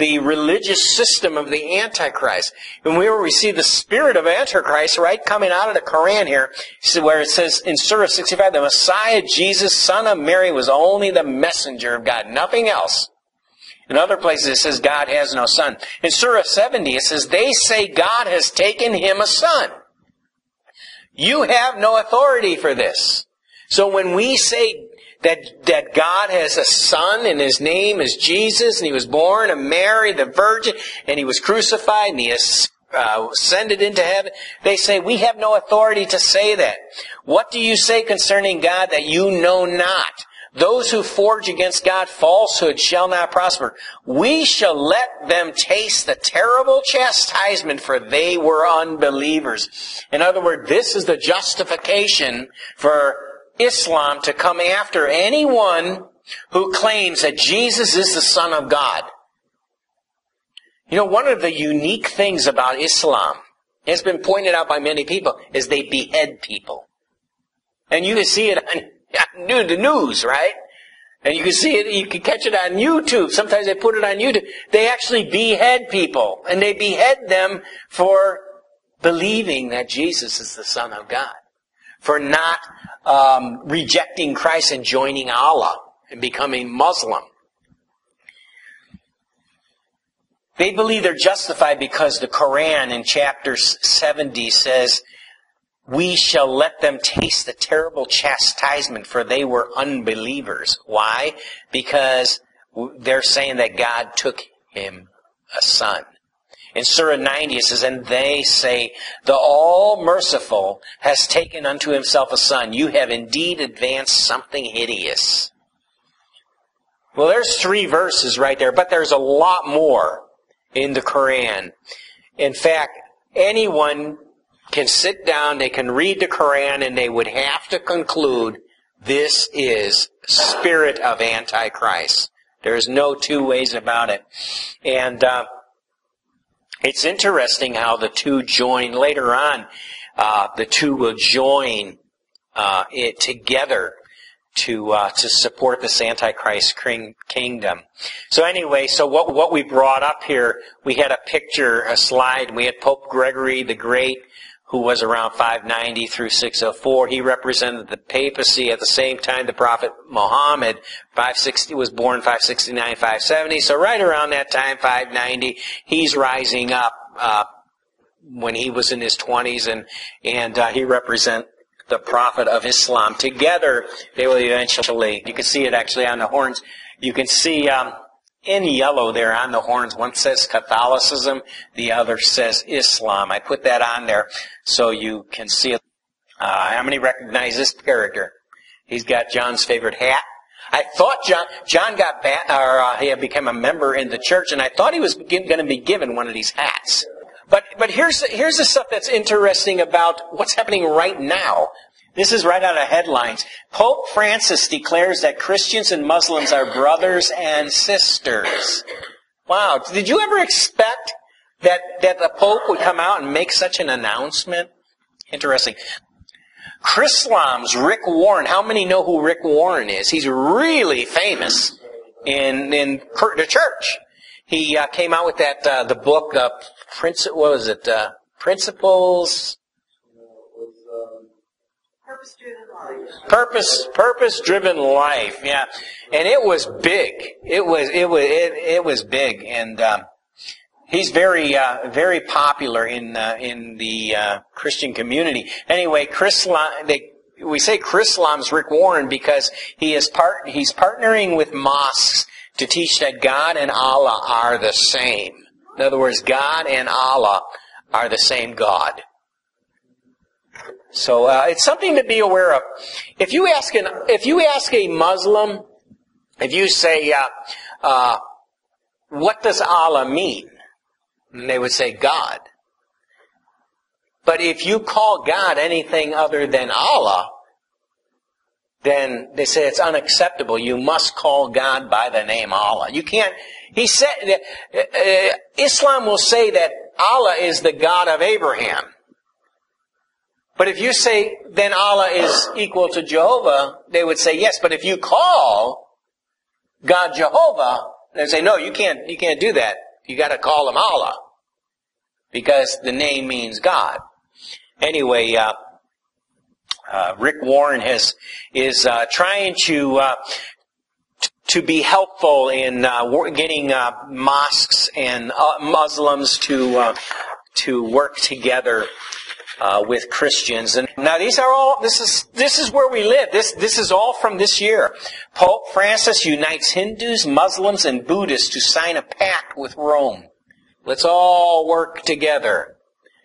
the religious system of the Antichrist. And where we see the spirit of Antichrist, right, coming out of the Quran here, where it says in Surah 65, the Messiah, Jesus, son of Mary, was only the messenger of God, nothing else. In other places it says God has no son. In Surah 70 it says, they say God has taken him a son. You have no authority for this. So when we say that, that God has a son and his name is Jesus and he was born of Mary the Virgin and he was crucified and he is uh, ascended into heaven. They say, we have no authority to say that. What do you say concerning God that you know not? Those who forge against God falsehood shall not prosper. We shall let them taste the terrible chastisement for they were unbelievers. In other words, this is the justification for Islam to come after anyone who claims that Jesus is the Son of God. You know, one of the unique things about Islam has been pointed out by many people is they behead people. And you can see it on the news, right? And you can see it, you can catch it on YouTube. Sometimes they put it on YouTube. They actually behead people. And they behead them for believing that Jesus is the Son of God. For not um, rejecting Christ and joining Allah and becoming Muslim. They believe they're justified because the Quran in chapter 70 says, we shall let them taste the terrible chastisement for they were unbelievers. Why? Because they're saying that God took him a son. In Surah 90 it says, And they say, The All-Merciful has taken unto himself a son. You have indeed advanced something hideous. Well, there's three verses right there, but there's a lot more in the Quran. In fact, anyone can sit down, they can read the Quran, and they would have to conclude this is spirit of Antichrist. There's no two ways about it. And uh, it's interesting how the two join later on. Uh, the two will join uh, it together to uh, to support this Antichrist kingdom. So anyway, so what what we brought up here, we had a picture, a slide. We had Pope Gregory the Great who was around 590 through 604. He represented the papacy at the same time the Prophet Muhammad 560 was born 569, 570. So right around that time, 590, he's rising up. Uh, when he was in his 20s, and and uh, he represent the prophet of Islam. Together, they will eventually. You can see it actually on the horns. You can see um, in yellow there on the horns. One says Catholicism, the other says Islam. I put that on there so you can see it. Uh, how many recognize this character? He's got John's favorite hat. I thought John John got ba- or uh, he had become a member in the church, and I thought he was going to be given one of these hats. But but here's here's the stuff that's interesting about what's happening right now. This is right out of headlines. Pope Francis declares that Christians and Muslims are brothers and sisters. Wow. Did you ever expect that, that the Pope would come out and make such an announcement? Interesting. Chrislam's Rick Warren. How many know who Rick Warren is? He's really famous in, in the church. He uh, came out with that, uh, the book, uh, Prince, what was it, uh, Principles, Purpose, purpose driven life. Yeah, and it was big. It was it was it, it was big, and um, he's very uh, very popular in uh, in the uh, Christian community. Anyway, Chris, they, we say Chrislam's Rick Warren because he is part he's partnering with mosques to teach that God and Allah are the same. In other words, God and Allah are the same God. So uh, it's something to be aware of. If you ask an, if you ask a Muslim, if you say, uh, uh, "What does Allah mean?" and they would say God. But if you call God anything other than Allah, then they say it's unacceptable. You must call God by the name Allah. You can't. He said uh, uh, Islam will say that Allah is the God of Abraham. But if you say, then Allah is equal to Jehovah, they would say yes. But if you call God Jehovah, they say, no, you can't, you can't do that. You gotta call him Allah. Because the name means God. Anyway, uh, uh, Rick Warren has, is uh, trying to uh, to be helpful in uh, getting uh, mosques and Muslims to to work together uh, with Christians. And now these are all, this is, this is where we live. This, this is all from this year. Pope Francis unites Hindus, Muslims, and Buddhists to sign a pact with Rome. Let's all work together.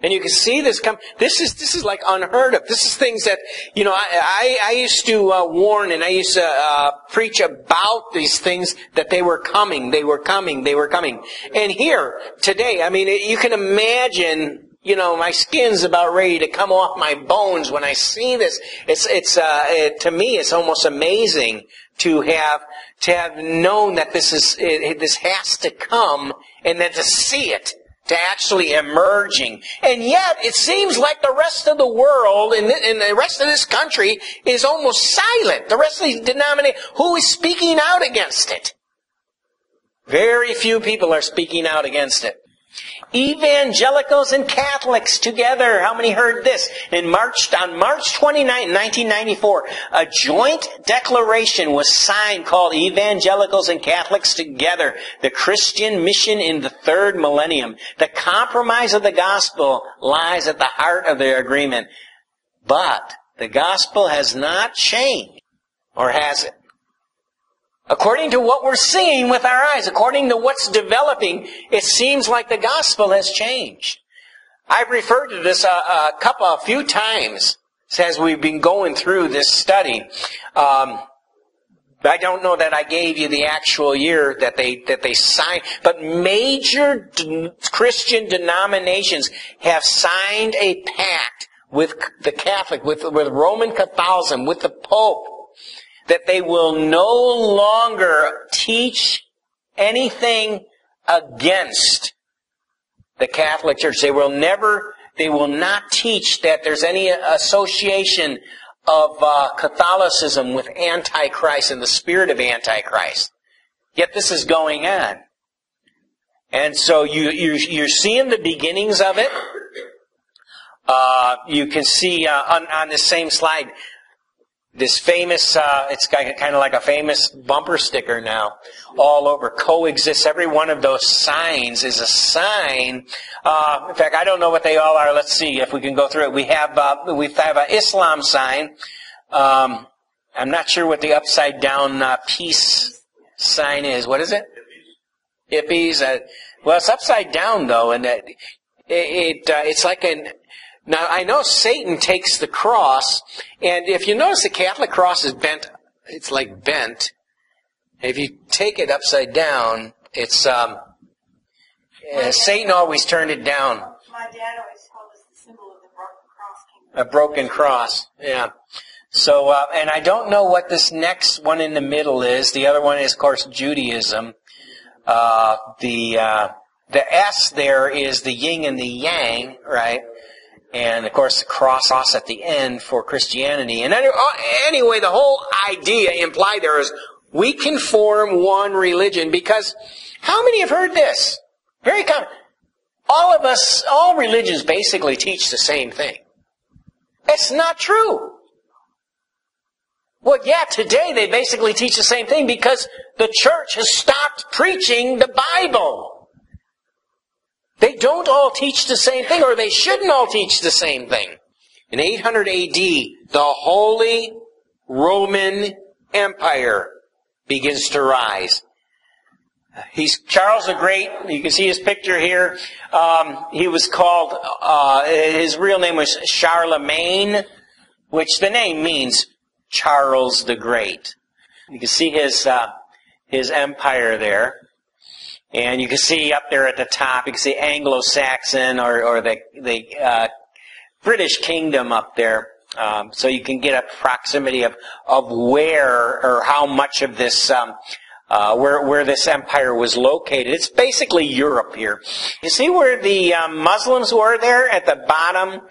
And you can see this come. This is this is like unheard of. This is things that you know. I I, I used to uh, warn and I used to uh, preach about these things that they were coming. They were coming. They were coming. And here today, I mean, you can imagine you know, my skin's about ready to come off my bones when I see this. It's, it's, uh, it, to me, it's almost amazing to have, to have known that this is, it, this has to come and then to see it, to actually emerging. And yet, it seems like the rest of the world and the, and the rest of this country is almost silent. The rest of the denomination, who is speaking out against it? Very few people are speaking out against it. Evangelicals and Catholics together. How many heard this? In March, on March 29, 1994, a joint declaration was signed called Evangelicals and Catholics Together, the Christian mission in the third millennium. The compromise of the gospel lies at the heart of their agreement. But the gospel has not changed. Or has it? According to what we're seeing with our eyes, according to what's developing, it seems like the gospel has changed. I've referred to this a, a couple, a few times as we've been going through this study. Um, I don't know that I gave you the actual year that they that they signed, but major d- Christian denominations have signed a pact with the Catholic, with with Roman Catholicism, with the Pope, that they will no longer teach anything against the Catholic Church. They will never, they will not teach that there's any association of uh, Catholicism with Antichrist and the spirit of Antichrist. Yet this is going on. And so you, you're, you're seeing the beginnings of it. Uh, you can see uh, on, on the same slide this famous, uh, it's kind of like a famous bumper sticker now, all over. Coexists. Every one of those signs is a sign. Uh, in fact, I don't know what they all are. Let's see if we can go through it. We have uh, we have an Islam sign. Um, I'm not sure what the upside down uh, peace sign is. What is it? Hippies. Uh, well, it's upside down though, and it, it uh, it's like an now, I know Satan takes the cross, and if you notice the Catholic cross is bent, it's like bent. If you take it upside down, it's, um, uh, Satan always turned it down. My dad always called us the symbol of the broken cross. A broken cross, yeah. So, uh, and I don't know what this next one in the middle is. The other one is, of course, Judaism. Uh, the, uh, the S there is the yin and the yang, right? And of course the cross at the end for Christianity. And uh, anyway, the whole idea implied there is we can form one religion because how many have heard this? Very common. All of us, all religions basically teach the same thing. It's not true. Well, yeah, today they basically teach the same thing because the church has stopped preaching the Bible. They don't all teach the same thing, or they shouldn't all teach the same thing. In 800 AD, the Holy Roman Empire begins to rise. He's Charles the Great. You can see his picture here. Um, he was called. Uh, his real name was Charlemagne, which the name means Charles the Great. You can see his uh, his empire there. And you can see up there at the top, you can see Anglo-Saxon or, or the, the uh, British Kingdom up there. Um, so you can get a proximity of, of where or how much of this, um, uh, where, where this empire was located. It's basically Europe here. You see where the um, Muslims were there at the bottom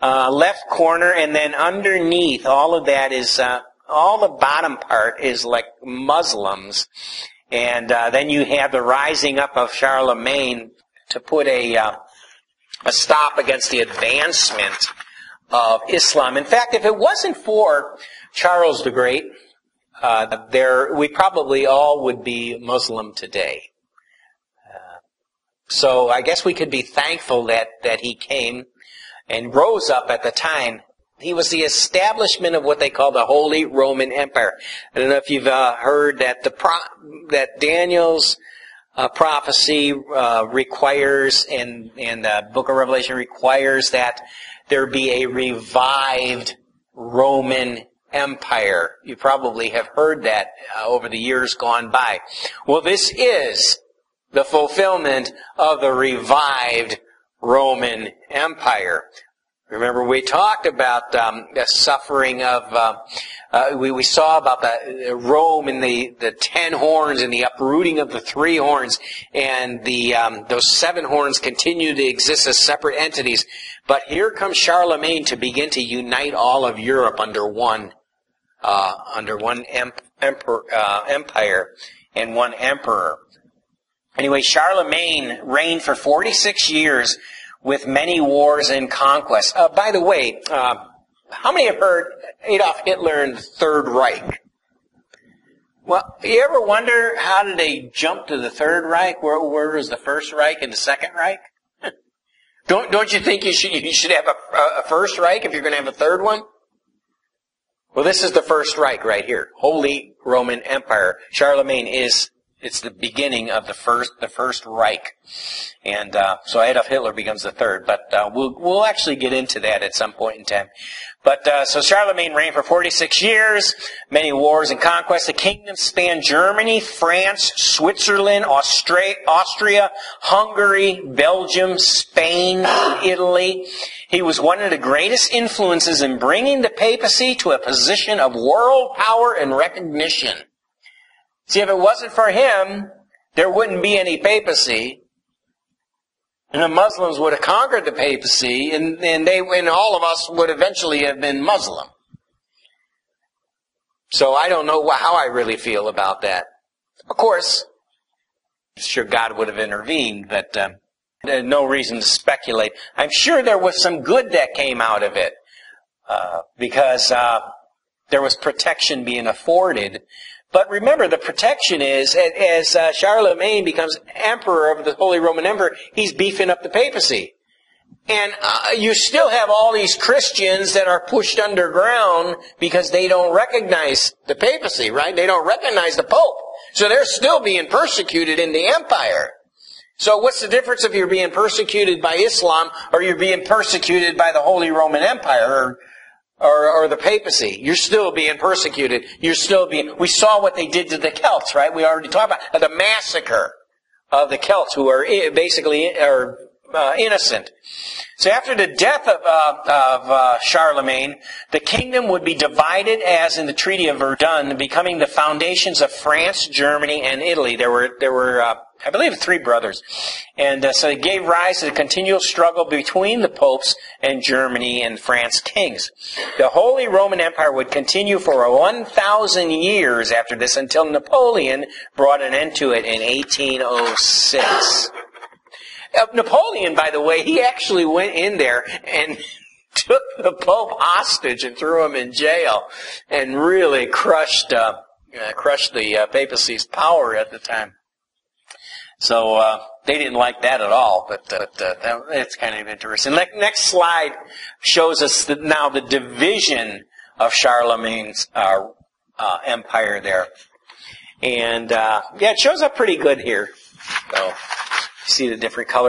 uh, left corner, and then underneath all of that is uh, all the bottom part is like Muslims, and uh, then you have the rising up of Charlemagne to put a, uh, a stop against the advancement of Islam. In fact, if it wasn't for Charles the Great, uh, there we probably all would be Muslim today. Uh, so I guess we could be thankful that that he came and rose up at the time he was the establishment of what they call the Holy Roman Empire. I don't know if you've uh, heard that the pro- that Daniel's uh, prophecy uh, requires, and and the Book of Revelation requires that there be a revived Roman Empire. You probably have heard that uh, over the years gone by. Well, this is the fulfillment of the revived Roman Empire. Remember, we talked about um, the suffering of. Uh, uh, we, we saw about the uh, Rome and the, the ten horns and the uprooting of the three horns, and the um, those seven horns continue to exist as separate entities. But here comes Charlemagne to begin to unite all of Europe under one uh, under one emp- emperor, uh, empire and one emperor. Anyway, Charlemagne reigned for 46 years with many wars and conquests. Uh, by the way, uh, how many have heard Adolf Hitler and the Third Reich? Well, you ever wonder how did they jump to the Third Reich? Where, where was the First Reich and the Second Reich? don't don't you think you should you should have a, a First Reich if you're going to have a third one? Well, this is the First Reich right here, Holy Roman Empire. Charlemagne is it's the beginning of the first the first Reich, and uh, so Adolf Hitler becomes the third. But uh, we'll we'll actually get into that at some point in time. But uh, so Charlemagne reigned for 46 years, many wars and conquests. The kingdom spanned Germany, France, Switzerland, Austria, Austria, Hungary, Belgium, Spain, Italy. He was one of the greatest influences in bringing the papacy to a position of world power and recognition. See, if it wasn't for him, there wouldn't be any papacy. And the Muslims would have conquered the papacy, and, and they and all of us would eventually have been Muslim. So I don't know how I really feel about that. Of course, I'm sure God would have intervened, but um, no reason to speculate. I'm sure there was some good that came out of it, uh, because uh, there was protection being afforded. But remember, the protection is, as uh, Charlemagne becomes emperor of the Holy Roman Empire, he's beefing up the papacy. And uh, you still have all these Christians that are pushed underground because they don't recognize the papacy, right? They don't recognize the Pope. So they're still being persecuted in the empire. So what's the difference if you're being persecuted by Islam or you're being persecuted by the Holy Roman Empire or, or, or, the papacy? You're still being persecuted. You're still being, we saw what they did to the Celts, right? We already talked about the massacre of the Celts who are basically, are uh, innocent. So after the death of, uh, of uh, Charlemagne, the kingdom would be divided as in the Treaty of Verdun, becoming the foundations of France, Germany, and Italy. There were, there were uh, I believe, three brothers. And uh, so it gave rise to the continual struggle between the popes and Germany and France kings. The Holy Roman Empire would continue for 1,000 years after this until Napoleon brought an end to it in 1806. Uh, Napoleon, by the way, he actually went in there and took the Pope hostage and threw him in jail and really crushed, uh, uh, crushed the uh, papacy's power at the time. So uh, they didn't like that at all, but uh, that, it's kind of interesting. Le- next slide shows us now the division of Charlemagne's uh, empire there. And yeah, it shows up pretty good here. So see the different colors.